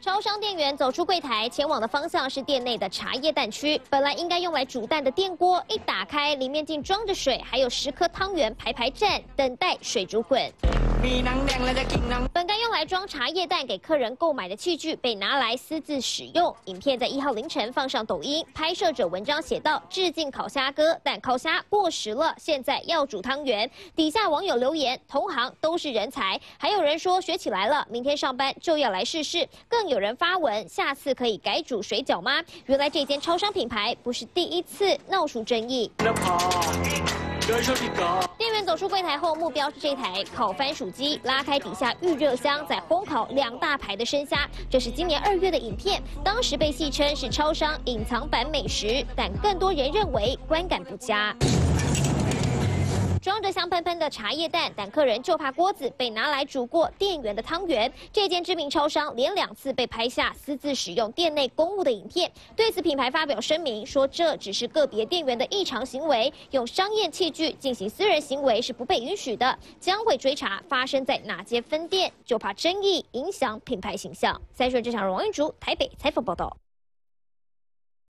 超商店员走出柜台，前往的方向是店内的茶叶蛋区。本来应该用来煮蛋的电锅，一打开，里面竟装着水，还有十颗汤圆排排站，等待水煮滚。本该用来装茶叶蛋给客人购买的器具，被拿来私自使用。影片在一号凌晨放上抖音，拍摄者文章写道：“致敬烤虾哥，但烤虾过时了，现在要煮汤圆。”底下网友留言：“同行都是人才。”还有人说学起来了，明天上班就要来试试。更有人发文：“下次可以改煮水饺吗？”原来这间超商品牌不是第一次闹出争议。走出柜台后，目标是这台烤番薯机，拉开底下预热箱，再烘烤两大排的生虾。这是今年二月的影片，当时被戏称是超商隐藏版美食，但更多人认为观感不佳。装着香喷喷的茶叶蛋，但客人就怕锅子被拿来煮过店员的汤圆。这间知名超商连两次被拍下私自使用店内公物的影片。对此，品牌发表声明说，这只是个别店员的异常行为，用商业器具进行私人行为是不被允许的，将会追查发生在哪间分店，就怕争议影响品牌形象。三顺这场王玉竹台北采访报道。